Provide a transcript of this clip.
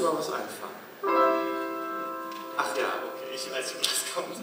müssen mal was einfangen. Ach ja, okay, ich weiß, wie das kommt.